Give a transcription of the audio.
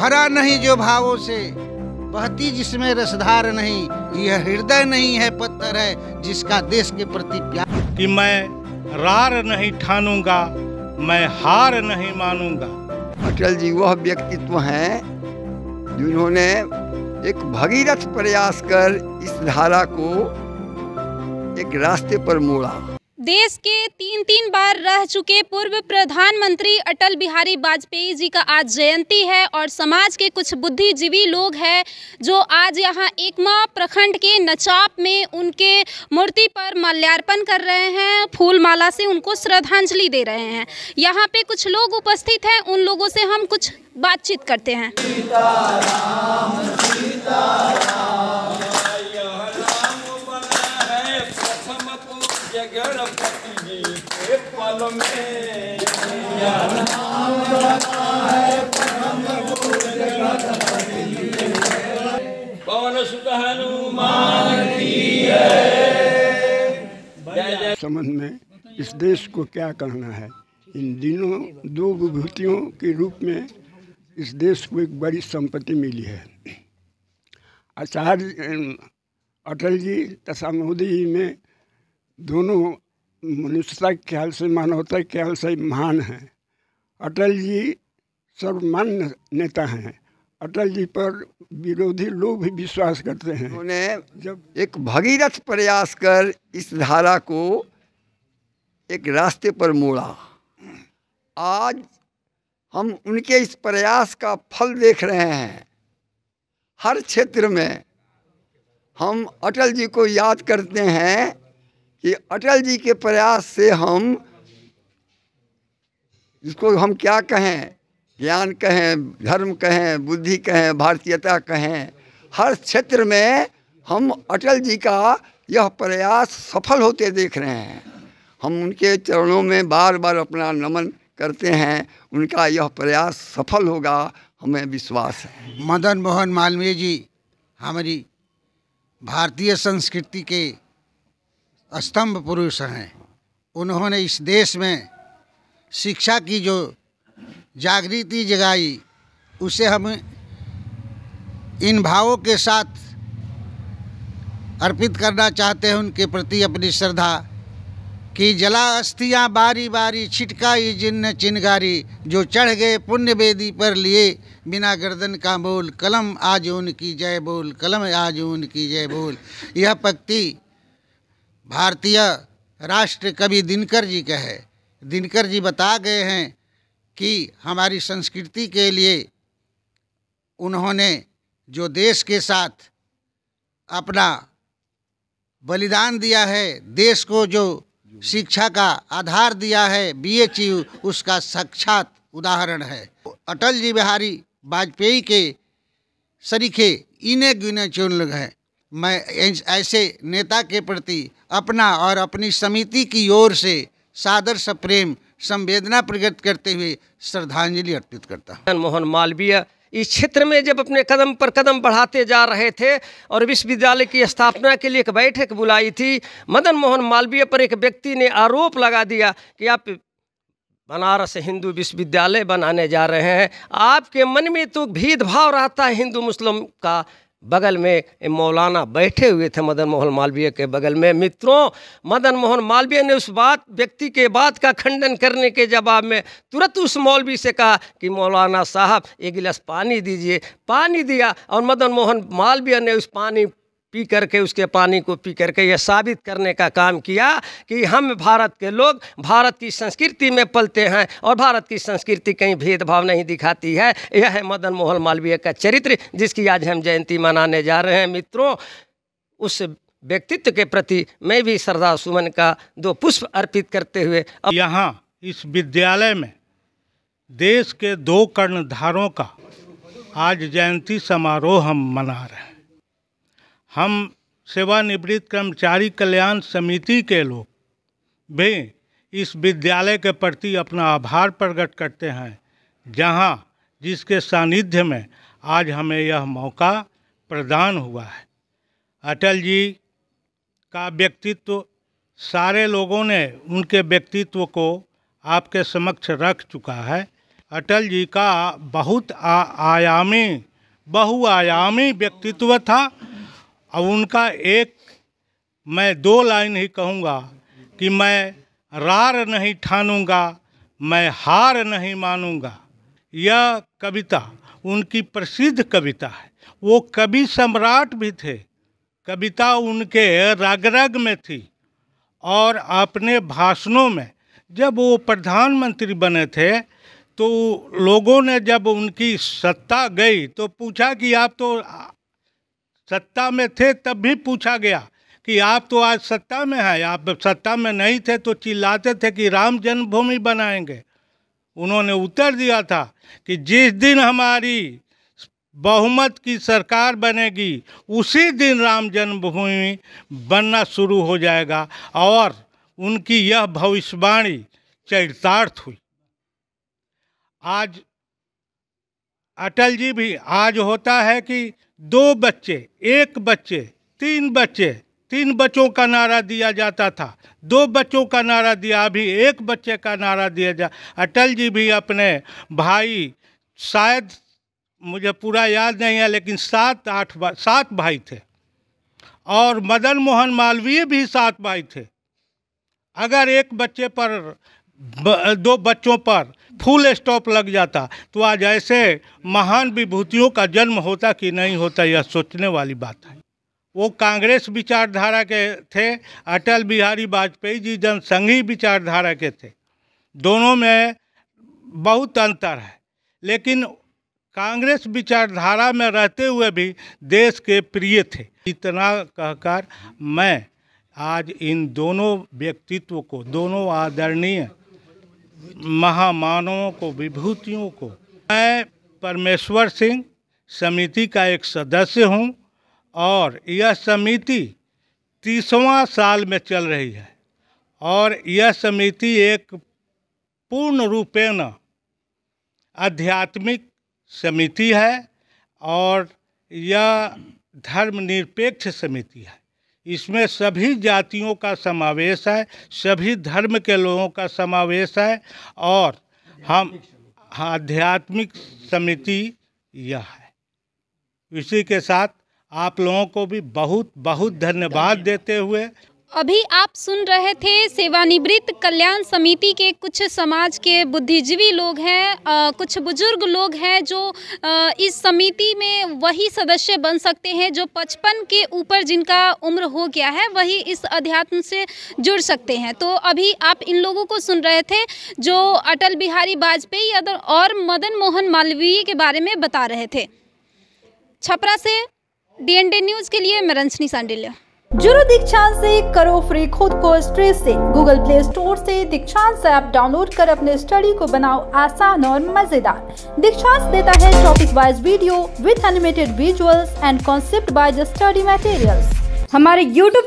भरा नहीं जो भावों से। बहती जिसमें रसधार नहीं यह हृदय नहीं है पत्थर है जिसका देश के प्रति प्यार। कि मैं रार नहीं ठानूँगा मैं हार नहीं मानूँगा। अटल जी वह व्यक्तित्व हैं जिन्होंने एक भगीरथ प्रयास कर इस धारा को एक रास्ते पर मोड़ा। देश के तीन तीन बार रह चुके पूर्व प्रधानमंत्री अटल बिहारी वाजपेयी जी का आज जयंती है और समाज के कुछ बुद्धिजीवी लोग हैं जो आज यहाँ एकमा प्रखंड के नचाप में उनके मूर्ति पर माल्यार्पण कर रहे हैं फूल माला से उनको श्रद्धांजलि दे रहे हैं। यहाँ पे कुछ लोग उपस्थित हैं, उन लोगों से हम कुछ बातचीत करते हैं। पवन सुत हनुमान संबंध में इस देश को क्या कहना है? इन दिनों दो विभूतियों के रूप में इस देश को एक बड़ी संपत्ति मिली है। आचार्य अटल जी तथा मोदी जी में दोनों मनुष्यता के ख्याल से, मानवता के ख्याल से महान हैं। अटल जी सर्वमान्य नेता हैं। अटल जी पर विरोधी लोग भी विश्वास करते हैं। उन्होंने जब एक भगीरथ प्रयास कर इस धारा को एक रास्ते पर मोड़ा। आज हम उनके इस प्रयास का फल देख रहे हैं। हर क्षेत्र में हम अटल जी को याद करते हैं कि अटल जी के प्रयास से हम जिसको हम क्या कहें, ज्ञान कहें, धर्म कहें, बुद्धि कहें, भारतीयता कहें, हर क्षेत्र में हम अटल जी का यह प्रयास सफल होते देख रहे हैं। हम उनके चरणों में बार बार अपना नमन करते हैं। उनका यह प्रयास सफल होगा, हमें विश्वास है। मदन मोहन मालवीय जी, हमारी भारतीय संस्कृति के स्तंभ पुरुष हैं। उन्होंने इस देश में शिक्षा की जो जागृति जगाई, उसे हम इन भावों के साथ अर्पित करना चाहते हैं, उनके प्रति अपनी श्रद्धा कि जला अस्थियाँ बारी बारी छिटकाई, जिन्न चिनगारी जो चढ़ गए पुण्य वेदी पर लिए। बिना गर्दन का बोल कलम आज उनकी जय बोल, कलम आज उनकी जय बोल। यह पंक्ति भारतीय राष्ट्र कवि दिनकर जी का है। दिनकर जी बता गए हैं कि हमारी संस्कृति के लिए उन्होंने जो देश के साथ अपना बलिदान दिया है, देश को जो शिक्षा का आधार दिया है बीएचयू उसका साक्षात उदाहरण है। अटल जी बिहारी वाजपेयी के सरीखे इन्हें गिने चुन लोग हैं। मैं ऐसे नेता के प्रति अपना और अपनी समिति की ओर से सादर सप्रेम संवेदना प्रकट करते हुए श्रद्धांजलि अर्पित करता हूँ। मोहन मालवीय, इस क्षेत्र में जब अपने कदम पर कदम बढ़ाते जा रहे थे और विश्वविद्यालय की स्थापना के लिए एक बैठक बुलाई थी, मदन मोहन मालवीय पर एक व्यक्ति ने आरोप लगा दिया कि आप बनारस हिंदू विश्वविद्यालय बनाने जा रहे हैं। आपके मन में तो भेदभाव रहता है हिंदू मुस्लिम का। बगल में मौलाना बैठे हुए थे मदन मोहन मालवीय के बगल में। मित्रों, मदन मोहन मालवीय ने उस बात, व्यक्ति के बात का खंडन करने के जवाब में तुरंत उस मौलवी से कहा कि, मौलाना साहब, एक गिलास पानी दीजिए। पानी दिया और मदन मोहन मालवीय ने उस पानी पी करके उसके पानी को पी करके यह साबित करने का काम किया कि हम भारत के लोग भारत की संस्कृति में पलते हैं और भारत की संस्कृति कहीं भेदभाव नहीं दिखाती है। यह है मदन मोहन मालवीय का चरित्र, जिसकी आज हम जयंती मनाने जा रहे हैं। मित्रों, उस व्यक्तित्व के प्रति मैं भी श्रद्धा सुमन का दो पुष्प अर्पित करते हुए अब... यहाँ इस विद्यालय में देश के दो कर्णधारों का आज जयंती समारोह हम मना रहे हैं। हम सेवानिवृत्त कर्मचारी कल्याण समिति के लोग भी इस विद्यालय के प्रति अपना आभार प्रकट करते हैं जहाँ जिसके सानिध्य में आज हमें यह मौका प्रदान हुआ है। अटल जी का व्यक्तित्व सारे लोगों ने उनके व्यक्तित्व को आपके समक्ष रख चुका है। अटल जी का बहुत आ, आयामी बहुआयामी व्यक्तित्व था। और उनका एक, मैं दो लाइन ही कहूँगा कि मैं रार नहीं ठानूँगा, मैं हार नहीं मानूँगा। यह कविता, उनकी प्रसिद्ध कविता है। वो कवि सम्राट भी थे। कविता उनके रग रग में थी और अपने भाषणों में जब वो प्रधानमंत्री बने थे तो लोगों ने जब उनकी सत्ता गई तो पूछा कि आप तो सत्ता में थे तब भी पूछा गया कि आप तो आज सत्ता में हैं। आप सत्ता में नहीं थे तो चिल्लाते थे कि राम जन्मभूमि बनाएँगे। उन्होंने उत्तर दिया था कि जिस दिन हमारी बहुमत की सरकार बनेगी, उसी दिन राम जन्मभूमि बनना शुरू हो जाएगा और उनकी यह भविष्यवाणी चरितार्थ हुई। आज अटल जी भी, आज होता है कि दो बच्चे, एक बच्चे, तीन बच्चे, तीन बच्चों का नारा दिया जाता था। दो बच्चों का नारा दिया, अभी एक बच्चे का नारा दिया जा, अटल जी भी अपने भाई, शायद मुझे पूरा याद नहीं है, लेकिन सात, आठ सात भाई थे। और मदन मोहन मालवीय भी सात भाई थे। अगर एक बच्चे पर ब, दो बच्चों पर फुल स्टॉप लग जाता। तो आज ऐसे महान विभूतियों का जन्म होता कि नहीं होता यह सोचने वाली बात है। वो कांग्रेस विचारधारा के थे अटल बिहारी वाजपेयी जी जनसंघी विचारधारा के थे। दोनों में बहुत अंतर है। लेकिन कांग्रेस विचारधारा में रहते हुए भी देश के प्रिय थे। इतना कहकर मैं आज इन दोनों व्यक्तित्व को दोनों आदरणीय महामानवों को, विभूतियों को। मैं परमेश्वर सिंह समिति का एक सदस्य हूँ और यह समिति तीसवां साल में चल रही है और यह समिति एक पूर्ण रूपेण आध्यात्मिक समिति है और यह धर्मनिरपेक्ष समिति है। इसमें सभी जातियों का समावेश है सभी धर्म के लोगों का समावेश है और हम आध्यात्मिक समिति यह है। इसी के साथ आप लोगों को भी बहुत बहुत धन्यवाद देते हुए अभी आप सुन रहे थे सेवानिवृत्त कल्याण समिति के कुछ समाज के बुद्धिजीवी लोग हैं कुछ बुज़ुर्ग लोग हैं जो आ, इस समिति में वही सदस्य बन सकते हैं जो पचपन के ऊपर जिनका उम्र हो गया है वही इस अध्यात्म से जुड़ सकते हैं। तो अभी आप इन लोगों को सुन रहे थे जो अटल बिहारी वाजपेयी और मदन मोहन मालवीय के बारे में बता रहे थे। छपरा से डीएनडी न्यूज़ के लिए मैं रंजनी सांडिल्या। जुरो दीक्षांत से करो फ्री खुद को स्ट्रेस से। गूगल प्ले स्टोर से दीक्षांत ऐप डाउनलोड कर अपने स्टडी को बनाओ आसान और मज़ेदार। दीक्षांत देता है topic wise video with animated visuals and concept by the study materials हमारे यूट्यूब